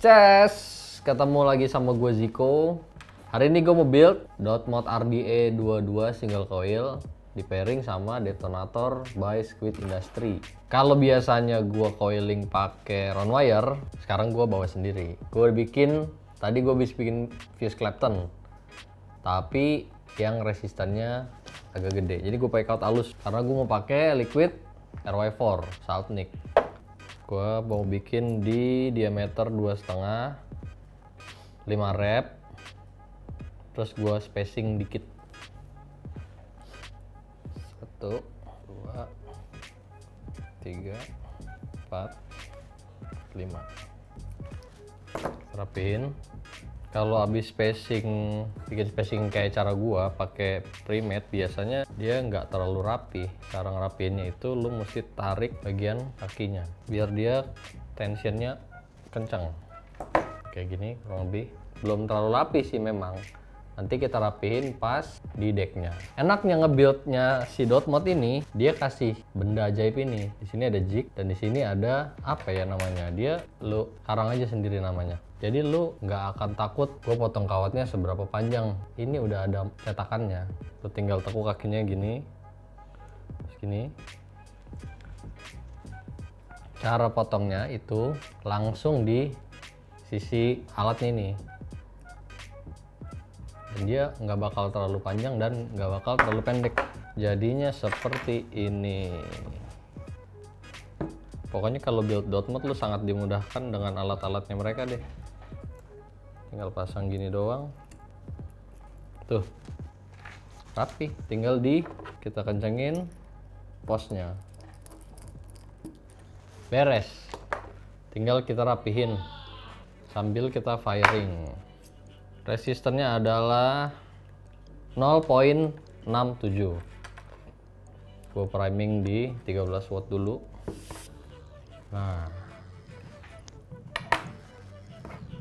Ces, ketemu lagi sama gue Ziko. Hari ini gue mau build dot mod RDA 22 single coil di pairing sama detonator by Squid Industry. Kalau biasanya gue coiling pakai round wire, sekarang gue bawa sendiri. Gue bikin tadi gue bisa bikin fuse Clapton, tapi yang resistannya agak gede. Jadi gue pakai kaut halus karena gue mau pakai liquid RY4 salt nick gua mau bikin di diameter dua setengah 5 rep terus gua spacing dikit. Satu dua tiga empat lima. Rapiin kalau habis spacing bikin spacing kayak cara gua pakai premat biasanya dia nggak terlalu rapi. Cara ngerapiinnya itu lu mesti tarik bagian kakinya biar dia tensionnya kencang. Kayak gini kurang lebih. Belum terlalu rapi sih memang nanti kita rapihin pas di decknya. Enaknya ngebuildnya si dot mod ini dia kasih benda ajaib ini. Di sini ada jig dan di sini ada apa ya namanya? Dia lu karang aja sendiri namanya. Jadi lu nggak akan takut gue potong kawatnya seberapa panjang. Ini udah ada cetakannya. Lu tinggal tekuk kakinya gini gini cara potongnya itu langsung di sisi alatnya ini dia nggak bakal terlalu panjang dan nggak bakal terlalu pendek. Jadinya seperti ini. Pokoknya kalau build mod lu sangat dimudahkan dengan alat-alatnya mereka deh. Tinggal pasang gini doang. Tuh. Rapi. Tinggal di kita kencengin posnya. Beres. Tinggal kita rapihin. Sambil kita firing resistennya adalah 0.67 gue priming di 13 watt dulu. Nah.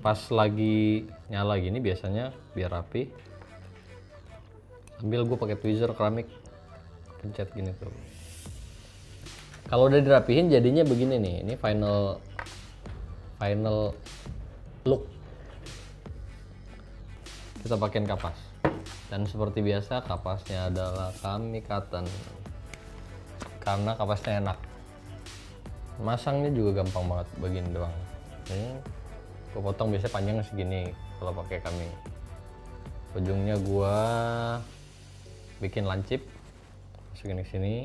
Pas lagi nyala gini biasanya biar rapi. Sambil gue pakai tweezer keramik. Pencet gini tuh. Kalau udah dirapihin jadinya begini nih. Ini final final look kita pakein kapas. Dan seperti biasa kapasnya adalah kami cotton. Karena kapasnya enak. Masangnya juga gampang banget begini doang. Ini gue potong biasanya panjangnya segini kalau pakai kami. Ujungnya gua bikin lancip. Masukin ke sini.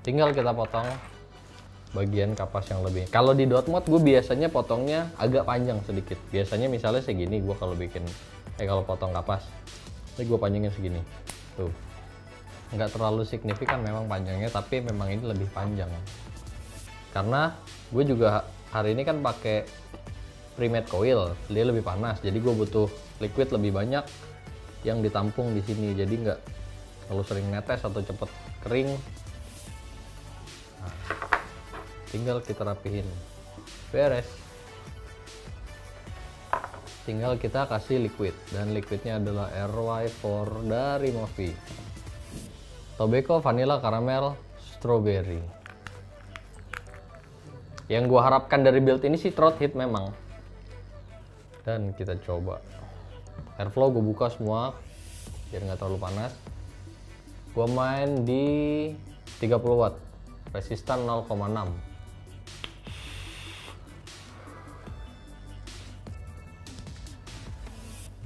Tinggal kita potong bagian kapas yang lebih. Kalau di dot mod gue biasanya potongnya agak panjang sedikit. Biasanya misalnya segini gue kalau bikin eh kalau potong kapas ini gue panjangnya segini. Tuh. Nggak terlalu signifikan memang panjangnya tapi memang ini lebih panjang. Karena gue juga hari ini kan pakai premat coil dia lebih panas. Jadi gue butuh liquid lebih banyak yang ditampung di sini. Jadi nggak terlalu sering netes atau cepet kering. Nah, tinggal kita rapihin. Beres. Tinggal kita kasih liquid. Dan liquidnya adalah RY4 dari Movi Tobacco, vanilla, caramel, strawberry. Yang gue harapkan dari build ini sih throat hit memang. Dan kita coba. Airflow gue buka semua biar nggak terlalu panas. Gue main di 30 watt resistan 0,6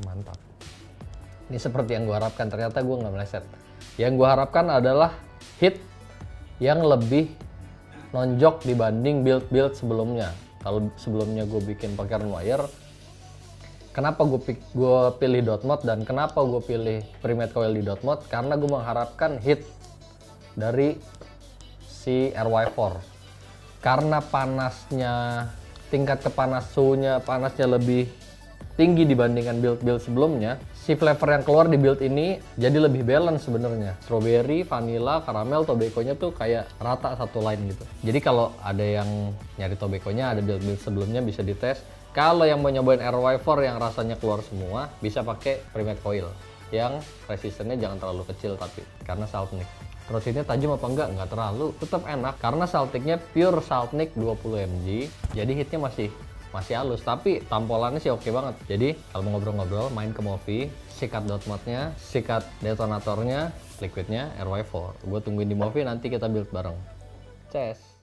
mantap. Ini seperti yang gue harapkan ternyata gue nggak meleset. Yang gue harapkan adalah hit yang lebih nonjok dibanding build-build sebelumnya. Kalau sebelumnya gue bikin pakai wire kenapa gue gue pilih dot mod dan kenapa gue pilih premat coil di dot mod? Karena gue mengharapkan hit dari si RY4 karena panasnya tingkat kepanas suhunya panasnya lebih tinggi dibandingkan build-build sebelumnya si flavor yang keluar di build ini jadi lebih balance sebenarnya. Strawberry, vanilla, caramel, tobacco-nya tuh kayak rata satu line gitu. Jadi kalau ada yang nyari tobacco-nya ada build-build sebelumnya bisa dites. Kalau yang mau nyobain RY4 yang rasanya keluar semua bisa pakai premat coil yang resistennya jangan terlalu kecil tapi karena salt Throat hitnya tajam apa enggak? Enggak terlalu, tetap enak karena saltiknya pure saltnik 20 mg. Jadi hitnya masih masih halus tapi tampolannya sih oke banget. Jadi kalau mau ngobrol-ngobrol main ke Movi sikat dot matnya sikat detonatornya liquidnya RY4 gue tungguin di Movi nanti kita build bareng. Ces